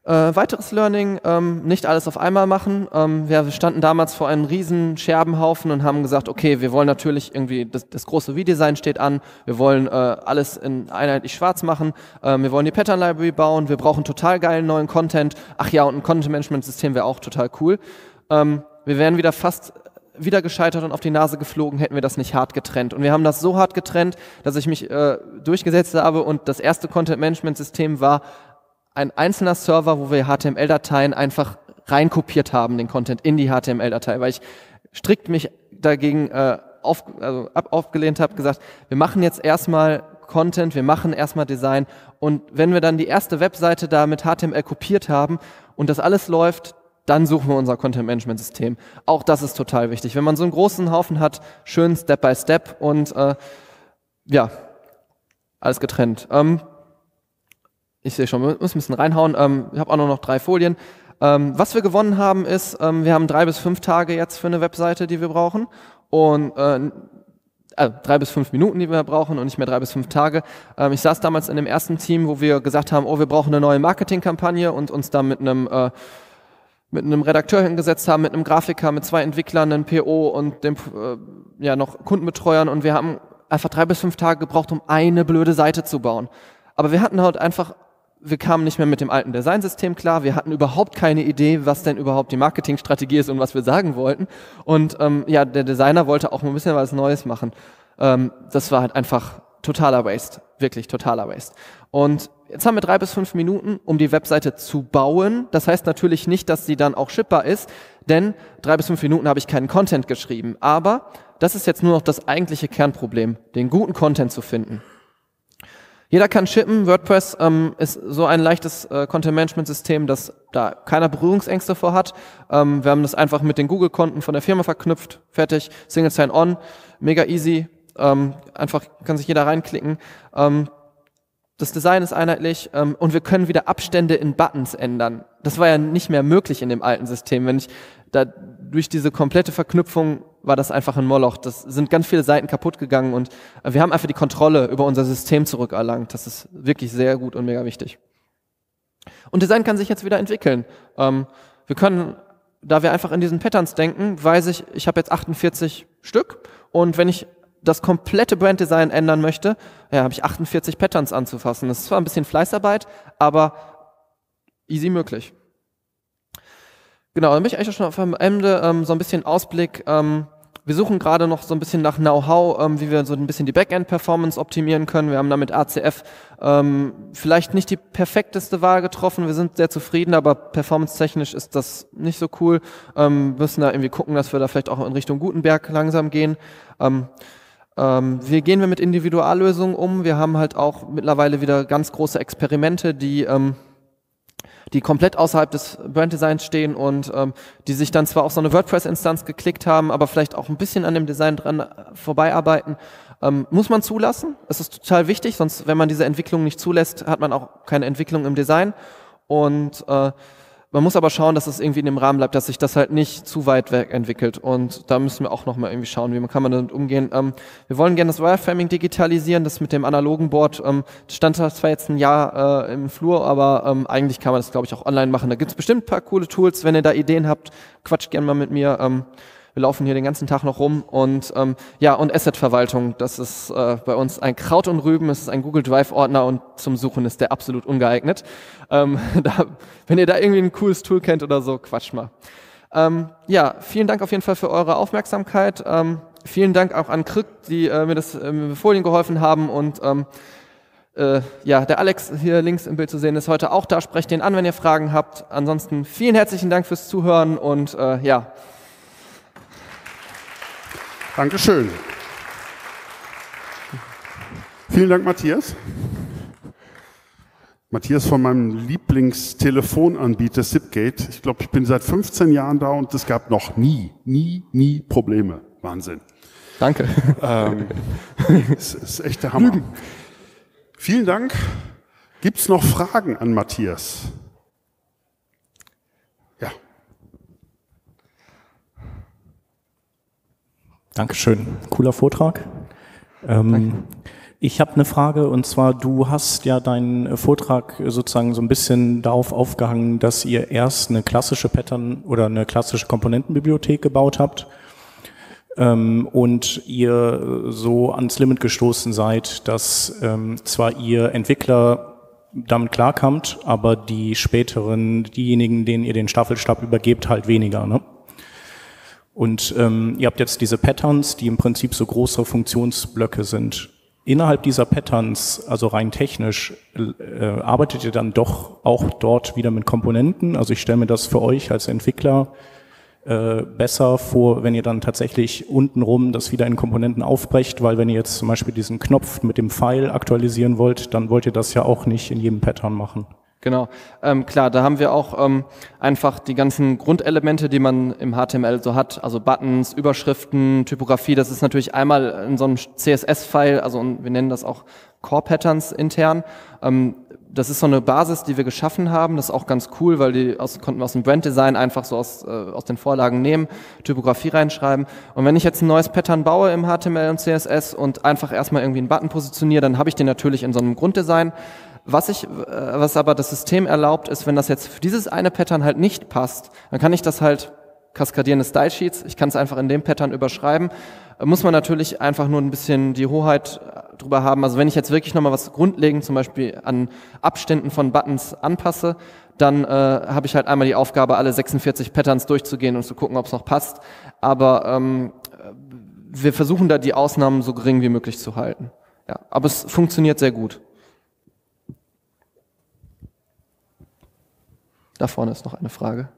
Äh, weiteres Learning, ähm, nicht alles auf einmal machen. Ähm, wir standen damals vor einem riesen Scherbenhaufen und haben gesagt, okay, wir wollen natürlich irgendwie, das, das große V-Design steht an, wir wollen äh, alles in einheitlich schwarz machen, äh, wir wollen die Pattern Library bauen, wir brauchen total geilen neuen Content. Ach ja, und ein Content-Management-System wäre auch total cool. Ähm, wir wären wieder fast wieder gescheitert und auf die Nase geflogen, hätten wir das nicht hart getrennt. Und wir haben das so hart getrennt, dass ich mich äh, durchgesetzt habe und das erste Content-Management-System war ein einzelner Server, wo wir HTML-Dateien einfach reinkopiert haben, den Content in die HTML-Datei, weil ich strikt mich dagegen äh, auf, also ab, aufgelehnt habe, gesagt, wir machen jetzt erstmal Content, wir machen erstmal Design und wenn wir dann die erste Webseite da mit HTML kopiert haben und das alles läuft, dann suchen wir unser Content-Management-System. Auch das ist total wichtig. Wenn man so einen großen Haufen hat, schön Step by Step und äh, ja, alles getrennt. Ähm, ich sehe schon, wir müssen ein bisschen reinhauen. Ähm, ich habe auch nur noch drei Folien. Ähm, was wir gewonnen haben, ist, ähm, wir haben drei bis fünf Tage jetzt für eine Webseite, die wir brauchen. Und äh, äh, drei bis fünf Minuten, die wir brauchen und nicht mehr drei bis fünf Tage. Ähm, ich saß damals in dem ersten Team, wo wir gesagt haben, oh, wir brauchen eine neue Marketingkampagne und uns da mit einem äh, mit einem Redakteur hingesetzt haben, mit einem Grafiker, mit zwei Entwicklern, einem PO und dem äh, ja noch Kundenbetreuern und wir haben einfach drei bis fünf Tage gebraucht, um eine blöde Seite zu bauen. Aber wir hatten halt einfach wir kamen nicht mehr mit dem alten Designsystem klar. Wir hatten überhaupt keine Idee, was denn überhaupt die Marketingstrategie ist und was wir sagen wollten. Und ähm, ja, der Designer wollte auch ein bisschen was Neues machen. Ähm, das war halt einfach totaler Waste, wirklich totaler Waste. Und jetzt haben wir drei bis fünf Minuten, um die Webseite zu bauen. Das heißt natürlich nicht, dass sie dann auch shippbar ist, denn drei bis fünf Minuten habe ich keinen Content geschrieben. Aber das ist jetzt nur noch das eigentliche Kernproblem, den guten Content zu finden. Jeder kann shippen. WordPress ähm, ist so ein leichtes äh, Content-Management-System, dass da keiner Berührungsängste vor hat. Ähm, wir haben das einfach mit den Google-Konten von der Firma verknüpft. Fertig. Single Sign-On. Mega easy. Ähm, einfach kann sich jeder reinklicken. Ähm, das Design ist einheitlich ähm, und wir können wieder Abstände in Buttons ändern. Das war ja nicht mehr möglich in dem alten System. Wenn ich da durch diese komplette Verknüpfung war das einfach ein Moloch. Das sind ganz viele Seiten kaputt gegangen und wir haben einfach die Kontrolle über unser System zurückerlangt. Das ist wirklich sehr gut und mega wichtig. Und Design kann sich jetzt wieder entwickeln. Ähm, wir können, da wir einfach in diesen Patterns denken, weiß ich, ich habe jetzt 48 Stück und wenn ich das komplette Branddesign ändern möchte, ja, habe ich 48 Patterns anzufassen. Das ist zwar ein bisschen Fleißarbeit, aber easy möglich. Genau, dann bin ich eigentlich schon am Ende ähm, so ein bisschen Ausblick. Ähm, wir suchen gerade noch so ein bisschen nach Know-how, ähm, wie wir so ein bisschen die Backend-Performance optimieren können. Wir haben da mit ACF ähm, vielleicht nicht die perfekteste Wahl getroffen. Wir sind sehr zufrieden, aber performance-technisch ist das nicht so cool. Ähm, müssen da irgendwie gucken, dass wir da vielleicht auch in Richtung Gutenberg langsam gehen. Ähm, ähm, wir gehen wir mit Individuallösungen um. Wir haben halt auch mittlerweile wieder ganz große Experimente, die ähm, die komplett außerhalb des Branddesigns stehen und ähm, die sich dann zwar auf so eine WordPress-Instanz geklickt haben, aber vielleicht auch ein bisschen an dem Design dran äh, vorbeiarbeiten, ähm, muss man zulassen. Es ist total wichtig, sonst, wenn man diese Entwicklung nicht zulässt, hat man auch keine Entwicklung im Design. Und äh, man muss aber schauen, dass es irgendwie in dem Rahmen bleibt, dass sich das halt nicht zu weit weg entwickelt. Und da müssen wir auch nochmal irgendwie schauen, wie kann man damit umgehen. Ähm, wir wollen gerne das Wireframing digitalisieren, das mit dem analogen Board ähm, stand zwar jetzt ein Jahr äh, im Flur, aber ähm, eigentlich kann man das, glaube ich, auch online machen. Da gibt's bestimmt ein paar coole Tools. Wenn ihr da Ideen habt, quatscht gerne mal mit mir. Ähm, wir laufen hier den ganzen Tag noch rum und ähm, ja, und Asset-Verwaltung, das ist äh, bei uns ein Kraut und Rüben, es ist ein Google Drive-Ordner und zum Suchen ist der absolut ungeeignet. Ähm, da, wenn ihr da irgendwie ein cooles Tool kennt oder so, quatsch mal. Ähm, ja, vielen Dank auf jeden Fall für eure Aufmerksamkeit. Ähm, vielen Dank auch an Krück, die äh, mir das äh, mit Folien geholfen haben und ähm, äh, ja, der Alex hier links im Bild zu sehen ist heute auch da. Sprecht den an, wenn ihr Fragen habt. Ansonsten vielen herzlichen Dank fürs Zuhören und äh, ja, Dankeschön. Vielen Dank, Matthias. Matthias von meinem Lieblingstelefonanbieter Zipgate. Ich glaube, ich bin seit 15 Jahren da und es gab noch nie, nie, nie Probleme. Wahnsinn. Danke. Ähm, es ist echt der Hammer. Lügen. Vielen Dank. Gibt es noch Fragen an Matthias? Dankeschön. Cooler Vortrag. Ähm, ich habe eine Frage und zwar, du hast ja deinen Vortrag sozusagen so ein bisschen darauf aufgehangen, dass ihr erst eine klassische Pattern oder eine klassische Komponentenbibliothek gebaut habt ähm, und ihr so ans Limit gestoßen seid, dass ähm, zwar ihr Entwickler damit klarkommt, aber die späteren, diejenigen, denen ihr den Staffelstab übergebt, halt weniger. Ne? Und ähm, ihr habt jetzt diese Patterns, die im Prinzip so große Funktionsblöcke sind. Innerhalb dieser Patterns, also rein technisch, äh, arbeitet ihr dann doch auch dort wieder mit Komponenten. Also ich stelle mir das für euch als Entwickler äh, besser vor, wenn ihr dann tatsächlich untenrum das wieder in Komponenten aufbrecht, weil wenn ihr jetzt zum Beispiel diesen Knopf mit dem Pfeil aktualisieren wollt, dann wollt ihr das ja auch nicht in jedem Pattern machen. Genau, ähm, klar, da haben wir auch ähm, einfach die ganzen Grundelemente, die man im HTML so hat, also Buttons, Überschriften, Typografie, das ist natürlich einmal in so einem CSS-File, also wir nennen das auch Core-Patterns intern. Ähm, das ist so eine Basis, die wir geschaffen haben. Das ist auch ganz cool, weil die aus, konnten wir aus dem Branddesign einfach so aus, äh, aus den Vorlagen nehmen, Typografie reinschreiben. Und wenn ich jetzt ein neues Pattern baue im HTML und CSS und einfach erstmal irgendwie einen Button positioniere, dann habe ich den natürlich in so einem Grunddesign. Was ich, äh, was aber das System erlaubt, ist, wenn das jetzt für dieses eine Pattern halt nicht passt, dann kann ich das halt kaskadierende Style Sheets. Ich kann es einfach in dem Pattern überschreiben. Muss man natürlich einfach nur ein bisschen die Hoheit drüber haben. Also wenn ich jetzt wirklich nochmal was grundlegend zum Beispiel an Abständen von Buttons anpasse, dann äh, habe ich halt einmal die Aufgabe, alle 46 Patterns durchzugehen und zu gucken, ob es noch passt. Aber ähm, wir versuchen da die Ausnahmen so gering wie möglich zu halten. Ja, aber es funktioniert sehr gut. Da vorne ist noch eine Frage.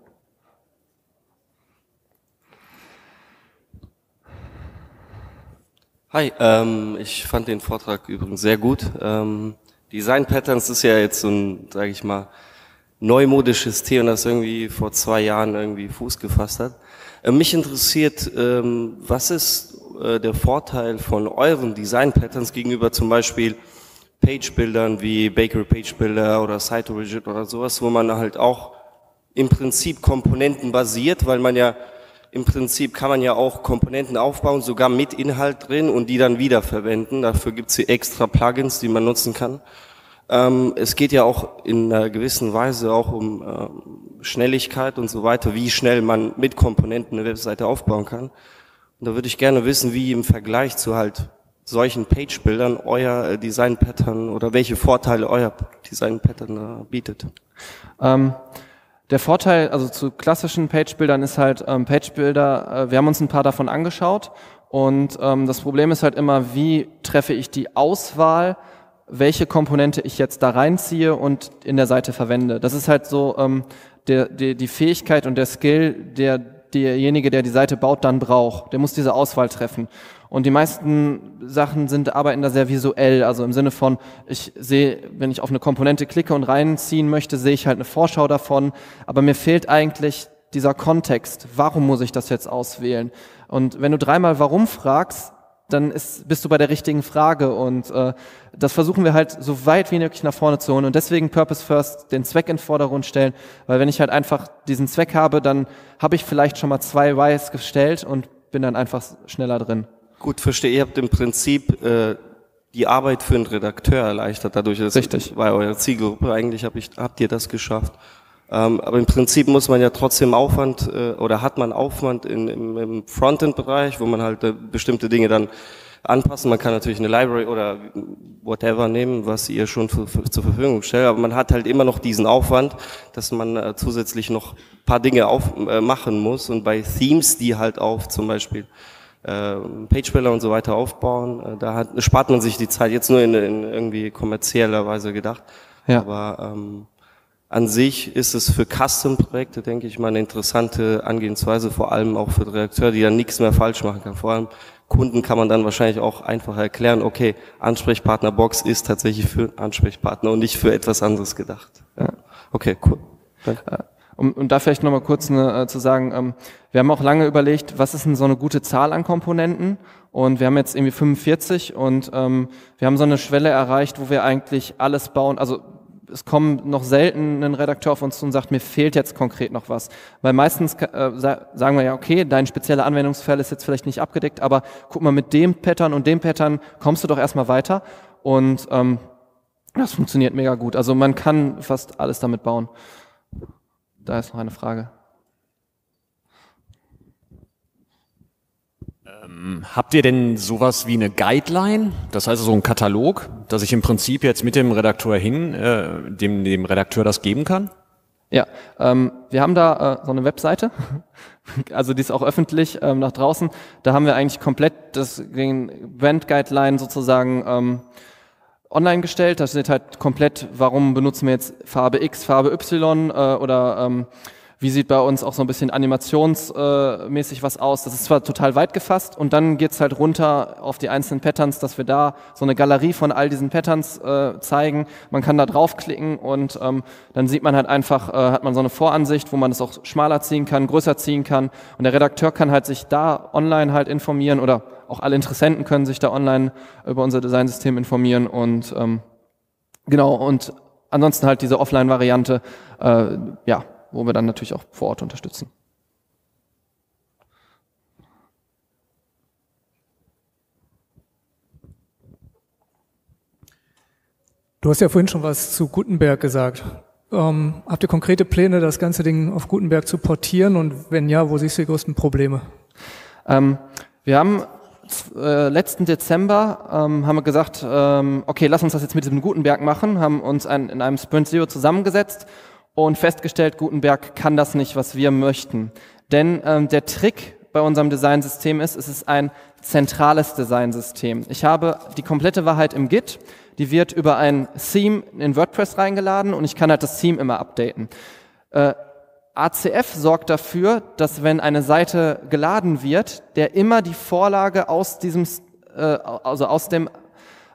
Hi, ähm, ich fand den Vortrag übrigens sehr gut. Ähm, Design Patterns ist ja jetzt so ein, sage ich mal, neumodisches Thema, das irgendwie vor zwei Jahren irgendwie Fuß gefasst hat. Äh, mich interessiert, ähm, was ist äh, der Vorteil von euren Design Patterns gegenüber zum Beispiel Page-Bildern wie Bakery Page-Bilder oder Site Origin oder sowas, wo man halt auch im Prinzip Komponenten basiert, weil man ja im Prinzip kann man ja auch Komponenten aufbauen, sogar mit Inhalt drin und die dann wiederverwenden. Dafür gibt es extra Plugins, die man nutzen kann. Ähm, es geht ja auch in einer gewissen Weise auch um ähm, Schnelligkeit und so weiter, wie schnell man mit Komponenten eine Webseite aufbauen kann. Und da würde ich gerne wissen, wie im Vergleich zu halt solchen Page-Bildern euer äh, Design-Pattern oder welche Vorteile euer Design-Pattern bietet. Ähm der Vorteil, also zu klassischen Page-Bildern ist halt, ähm, Page-Bilder, äh, wir haben uns ein paar davon angeschaut und ähm, das Problem ist halt immer, wie treffe ich die Auswahl, welche Komponente ich jetzt da reinziehe und in der Seite verwende. Das ist halt so ähm, der, der, die Fähigkeit und der Skill, der derjenige, der die Seite baut, dann braucht. Der muss diese Auswahl treffen. Und die meisten Sachen sind, arbeiten da sehr visuell, also im Sinne von, ich sehe, wenn ich auf eine Komponente klicke und reinziehen möchte, sehe ich halt eine Vorschau davon, aber mir fehlt eigentlich dieser Kontext. Warum muss ich das jetzt auswählen? Und wenn du dreimal warum fragst, dann ist, bist du bei der richtigen Frage und äh, das versuchen wir halt so weit wie möglich nach vorne zu holen und deswegen Purpose First den Zweck in Vordergrund stellen, weil wenn ich halt einfach diesen Zweck habe, dann habe ich vielleicht schon mal zwei Whys gestellt und bin dann einfach schneller drin. Gut, verstehe. Ihr habt im Prinzip äh, die Arbeit für einen Redakteur erleichtert dadurch. Dass Richtig. Bei eurer Zielgruppe eigentlich hab ich, habt ihr das geschafft. Ähm, aber im Prinzip muss man ja trotzdem Aufwand äh, oder hat man Aufwand in, im, im Frontend-Bereich, wo man halt äh, bestimmte Dinge dann anpassen. Man kann natürlich eine Library oder whatever nehmen, was ihr schon für, für, zur Verfügung stellt, aber man hat halt immer noch diesen Aufwand, dass man äh, zusätzlich noch paar Dinge auf, äh, machen muss. Und bei Themes, die halt auf zum Beispiel äh, Page-Builder und so weiter aufbauen. Äh, da hat, spart man sich die Zeit jetzt nur in, in irgendwie kommerzieller Weise gedacht. Ja. Aber ähm, an sich ist es für Custom-Projekte, denke ich mal, eine interessante Angehensweise, vor allem auch für Redakteure, die dann nichts mehr falsch machen kann. Vor allem Kunden kann man dann wahrscheinlich auch einfach erklären, okay, Ansprechpartner-Box ist tatsächlich für Ansprechpartner und nicht für etwas anderes gedacht. Ja. Okay, cool. Danke. Äh, um, um da vielleicht nochmal kurz ne, äh, zu sagen, ähm, wir haben auch lange überlegt, was ist denn so eine gute Zahl an Komponenten? Und wir haben jetzt irgendwie 45 und ähm, wir haben so eine Schwelle erreicht, wo wir eigentlich alles bauen. Also es kommt noch selten ein Redakteur auf uns zu und sagt, mir fehlt jetzt konkret noch was. Weil meistens äh, sagen wir ja, okay, dein spezieller Anwendungsfall ist jetzt vielleicht nicht abgedeckt, aber guck mal, mit dem Pattern und dem Pattern kommst du doch erstmal weiter. Und ähm, das funktioniert mega gut. Also man kann fast alles damit bauen. Da ist noch eine Frage. Habt ihr denn sowas wie eine Guideline? Das heißt so ein Katalog, dass ich im Prinzip jetzt mit dem Redakteur hin, äh, dem, dem Redakteur das geben kann? Ja, ähm, wir haben da äh, so eine Webseite, also die ist auch öffentlich ähm, nach draußen. Da haben wir eigentlich komplett das Brand Guideline sozusagen ähm, online gestellt. Da steht halt komplett, warum benutzen wir jetzt Farbe X, Farbe Y äh, oder ähm, wie sieht bei uns auch so ein bisschen animationsmäßig was aus. Das ist zwar total weit gefasst und dann geht's halt runter auf die einzelnen Patterns, dass wir da so eine Galerie von all diesen Patterns äh, zeigen. Man kann da draufklicken und ähm, dann sieht man halt einfach, äh, hat man so eine Voransicht, wo man es auch schmaler ziehen kann, größer ziehen kann und der Redakteur kann halt sich da online halt informieren oder auch alle Interessenten können sich da online über unser Designsystem informieren und ähm, genau und ansonsten halt diese Offline-Variante, äh, ja, wo wir dann natürlich auch vor Ort unterstützen. Du hast ja vorhin schon was zu Gutenberg gesagt. Ähm, habt ihr konkrete Pläne, das ganze Ding auf Gutenberg zu portieren? Und wenn ja, wo siehst du die größten Probleme? Ähm, wir haben äh, letzten Dezember ähm, haben wir gesagt, ähm, okay, lass uns das jetzt mit diesem Gutenberg machen, haben uns ein, in einem Sprint Zero zusammengesetzt und festgestellt, Gutenberg kann das nicht, was wir möchten. Denn ähm, der Trick bei unserem Designsystem ist, es ist ein zentrales Designsystem. Ich habe die komplette Wahrheit im Git, die wird über ein Theme in WordPress reingeladen und ich kann halt das Theme immer updaten. Äh, ACF sorgt dafür, dass wenn eine Seite geladen wird, der immer die Vorlage aus diesem, äh, also aus dem,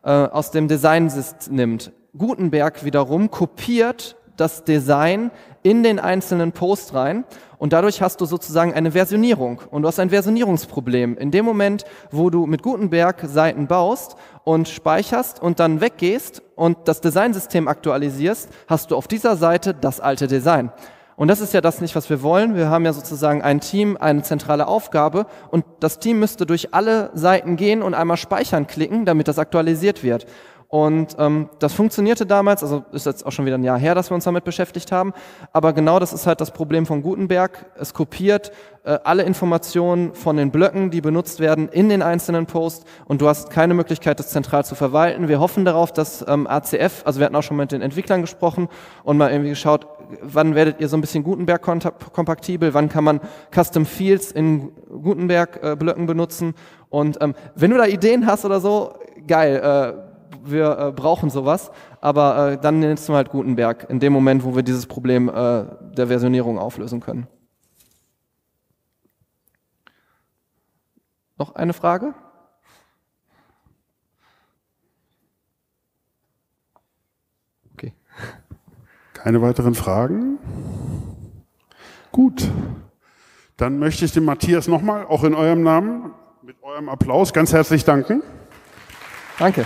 äh, aus dem Design nimmt. Gutenberg wiederum kopiert das Design in den einzelnen Post rein und dadurch hast du sozusagen eine Versionierung und du hast ein Versionierungsproblem. In dem Moment, wo du mit Gutenberg Seiten baust und speicherst und dann weggehst und das Designsystem aktualisierst, hast du auf dieser Seite das alte Design. Und das ist ja das nicht, was wir wollen. Wir haben ja sozusagen ein Team, eine zentrale Aufgabe und das Team müsste durch alle Seiten gehen und einmal speichern klicken, damit das aktualisiert wird. Und ähm, das funktionierte damals, also ist jetzt auch schon wieder ein Jahr her, dass wir uns damit beschäftigt haben. Aber genau das ist halt das Problem von Gutenberg. Es kopiert äh, alle Informationen von den Blöcken, die benutzt werden, in den einzelnen Posts und du hast keine Möglichkeit, das zentral zu verwalten. Wir hoffen darauf, dass ähm, ACF, also wir hatten auch schon mit den Entwicklern gesprochen und mal irgendwie geschaut, wann werdet ihr so ein bisschen Gutenberg-kompatibel, wann kann man Custom Fields in Gutenberg-Blöcken äh, benutzen. Und ähm, wenn du da Ideen hast oder so, geil. Äh, wir äh, brauchen sowas, aber äh, dann nennst du halt Gutenberg, in dem Moment, wo wir dieses Problem äh, der Versionierung auflösen können. Noch eine Frage? Okay. Keine weiteren Fragen? Gut. Dann möchte ich dem Matthias nochmal, auch in eurem Namen, mit eurem Applaus ganz herzlich danken. Danke.